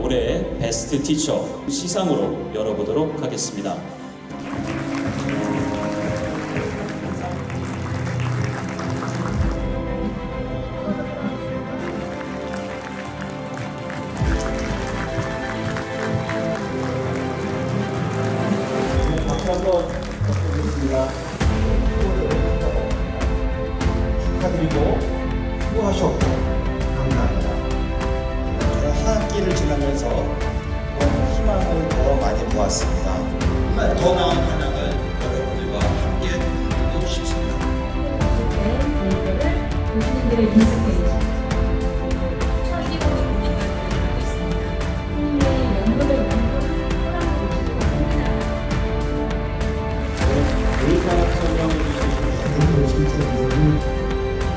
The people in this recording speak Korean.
올해 베스트 티처 시상으로 열어보도록 하겠습니다. 한번 부탁드리겠습니다. 축하드리고 수고하셨고 감사합니다. 한 학기를 지나면서 희망을 더 많이 보았습니다. 정말 더 나은 한학을 여러분들과 함께 누리고 싶습니다. 교수님들의 인스피레이션, 천리고 고민을 하고 있습니다. 연구를 만들고 사랑하고 데이터 설명해 주시면 항상 제일 아쉬운 점